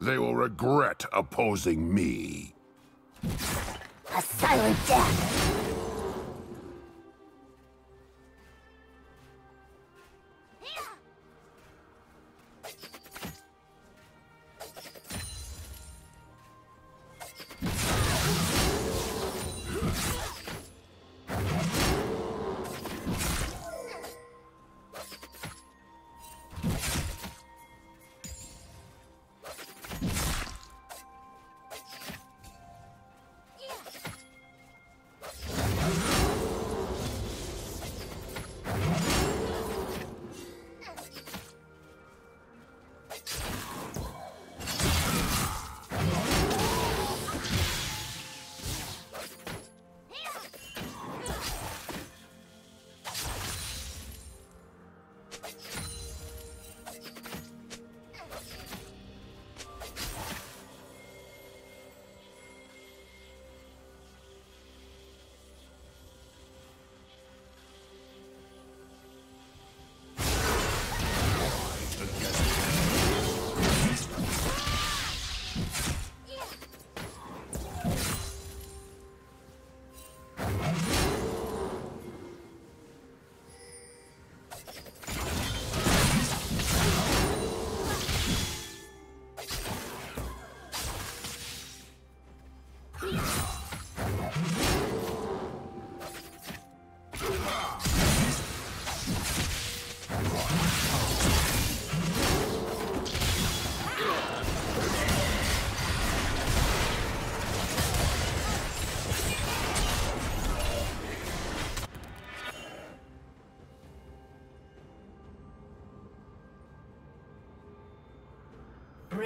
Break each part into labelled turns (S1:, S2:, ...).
S1: They will regret opposing me.
S2: A silent death!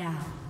S3: Down.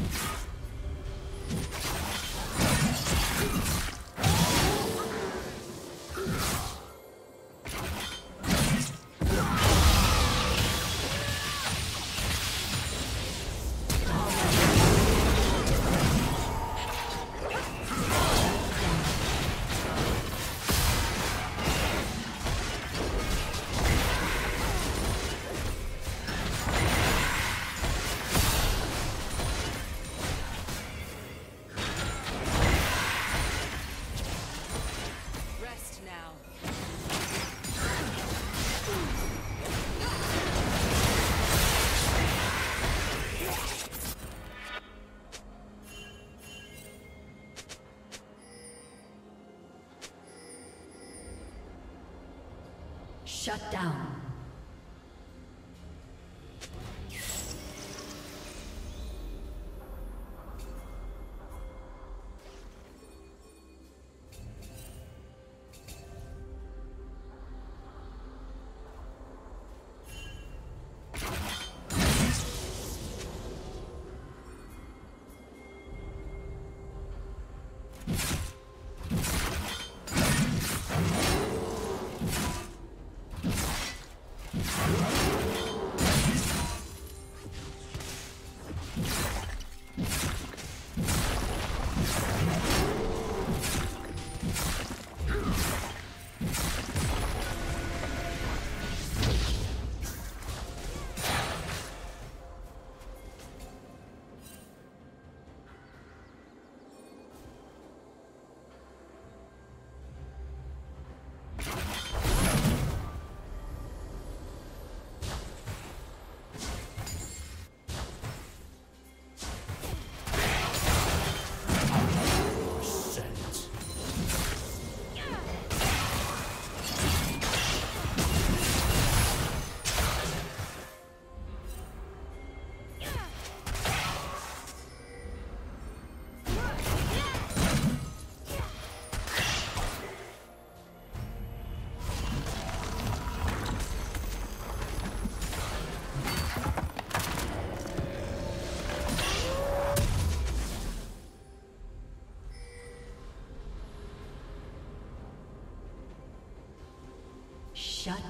S3: you Shut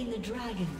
S3: Slain the dragon.